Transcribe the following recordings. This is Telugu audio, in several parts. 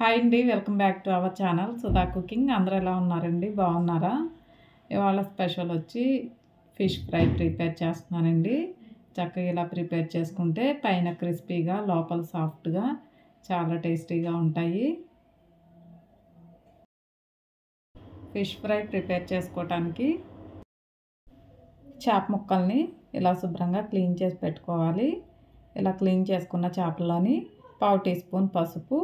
హాయ్ అండి welcome back to our channel Sudha cooking. అందరూ ఎలా ఉన్నారండి? బాగున్నారా? ఇవాళ స్పెషల్ వచ్చి ఫిష్ ఫ్రై ప్రిపేర్ చేస్తున్నానండి. చక్కగా ఇలా ప్రిపేర్ చేసుకుంటే పైన క్రిస్పీగా లోపల సాఫ్ట్గా చాలా టేస్టీగా ఉంటాయి. ఫిష్ ఫ్రై ప్రిపేర్ చేసుకోవటానికి చేప ముక్కల్ని ఇలా శుభ్రంగా క్లీన్ చేసి పెట్టుకోవాలి. ఇలా క్లీన్ చేసుకున్న చేపలని పావు టీ స్పూన్ పసుపు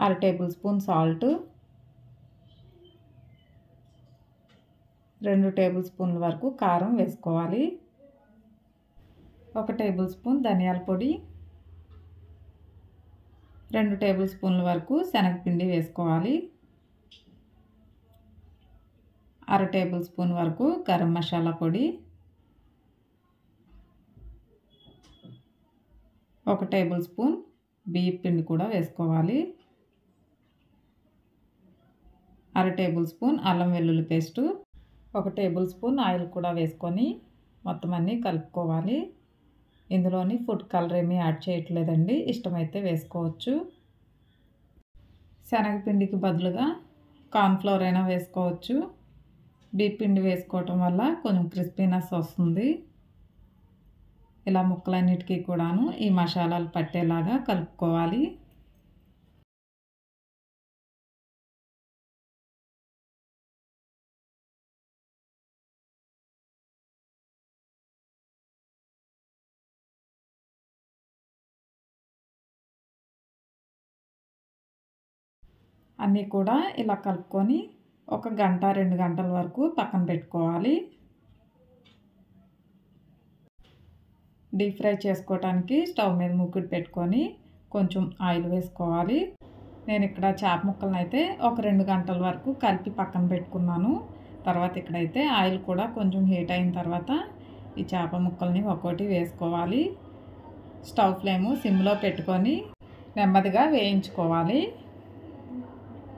అర టేబుల్ స్పూన్ సాల్ట్. రెండు టేబుల్ స్పూన్ల వరకు కారం వేసుకోవాలి. ఒక టేబుల్ స్పూన్ ధనియాల పొడి. రెండు టేబుల్ స్పూన్ల వరకు శనగపిండి వేసుకోవాలి. అర టేబుల్ స్పూన్ వరకు గరం మసాలా పొడి. ఒక టేబుల్ స్పూన్ బియ్య పిండి కూడా వేసుకోవాలి. అర టేబుల్ స్పూన్ అల్లం వెల్లుల్లి పేస్టు ఒక టేబుల్ స్పూన్ ఆయిల్ కూడా వేసుకొని మొత్తం అన్నీ కలుపుకోవాలి. ఇందులోని ఫుడ్ కలర్ ఏమీ యాడ్ చేయట్లేదండి ఇష్టమైతే వేసుకోవచ్చు. శనగపిండికి బదులుగా కార్న్ఫ్లవర్ అయినా వేసుకోవచ్చు. బీప్ పిండి వేసుకోవటం వల్ల కొంచెం క్రిస్పీనెస్ వస్తుంది. ఇలా ముక్కలన్నిటికీ కూడాను ఈ మసాలాలు పట్టేలాగా కలుపుకోవాలి. అన్నీ కూడా ఇలా కలుపుకొని ఒక గంట రెండు గంటల వరకు పక్కన పెట్టుకోవాలి. డీప్ ఫ్రై చేసుకోవడానికి స్టవ్ మీద ముక్కుడు పెట్టుకొని కొంచెం ఆయిల్ వేసుకోవాలి. నేను ఇక్కడ చేప ముక్కలను అయితే ఒక రెండు గంటల వరకు కలిపి పక్కన పెట్టుకున్నాను. తర్వాత ఇక్కడైతే ఆయిల్ కూడా కొంచెం హీట్ అయిన తర్వాత ఈ చేప ముక్కల్ని ఒక్కోటి వేసుకోవాలి. స్టవ్ ఫ్లేము సిమ్లో పెట్టుకొని నెమ్మదిగా వేయించుకోవాలి.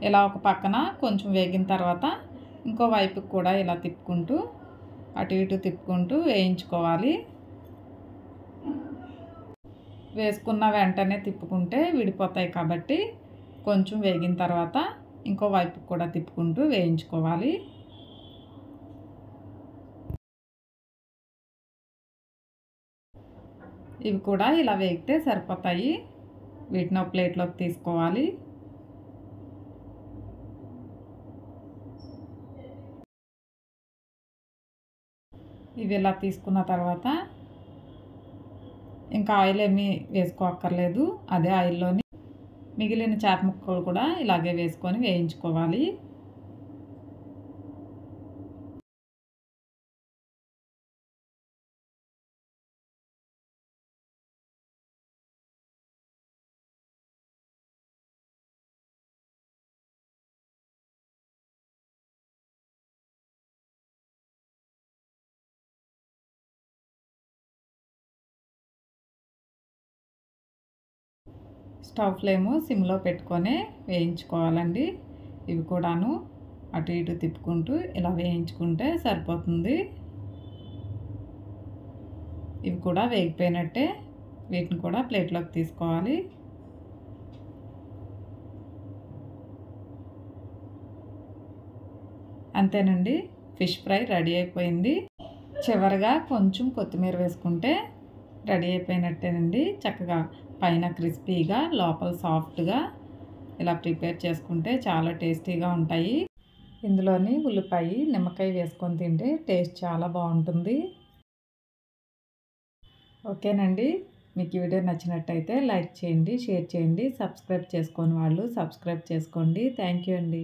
ఇలా ఒక పక్కన కొంచెం వేగిన తర్వాత ఇంకో వైపుకి కూడా ఇలా తిప్పుకుంటూ అటు ఇటు తిప్పుకుంటూ వేయించుకోవాలి. వేసుకున్న వెంటనే తిప్పుకుంటే విడిపోతాయి కాబట్టి కొంచెం వేగిన తర్వాత ఇంకో వైపుకి కూడా తిప్పుకుంటూ వేయించుకోవాలి. ఇవి కూడా ఇలా వేగితే సరిపోతాయి. వీటిని ఒక ప్లేట్లోకి తీసుకోవాలి. ఇవి ఇలా తీసుకున్న తర్వాత ఇంకా ఆయిల్ ఏమీ వేసుకోక్కర్లేదు. అదే ఆయిల్లోని మిగిలిన చేప ముక్కలు కూడా ఇలాగే వేసుకొని వేయించుకోవాలి. స్టవ్ ఫ్లేము సిమ్లో పెట్టుకొని వేయించుకోవాలండి. ఇవి కూడాను అటు ఇటు తిప్పుకుంటూ ఇలా వేయించుకుంటే సరిపోతుంది. ఇవి కూడా వేగిపోయినట్టే వీటిని కూడా ప్లేట్లోకి తీసుకోవాలి. అంతేనండి ఫిష్ ఫ్రై రెడీ అయిపోయింది. చివరిగా కొంచెం కొత్తిమీర వేసుకుంటే రెడీ అయిపోయినట్టేనండి. చక్కగా పైన క్రిస్పీగా లోపల సాఫ్ట్గా ఇలా ప్రిపేర్ చేసుకుంటే చాలా టేస్టీగా ఉంటాయి. ఇందులోని ఉల్లిపాయ నిమ్మకాయ వేసుకొని తింటే టేస్ట్ చాలా బాగుంటుంది. ఓకేనండి. మీకు ఈ వీడియో నచ్చినట్టయితే లైక్ చేయండి షేర్ చేయండి సబ్స్క్రైబ్ చేసుకొని వాళ్ళు సబ్స్క్రైబ్ చేసుకోండి. థ్యాంక్ యూ అండి.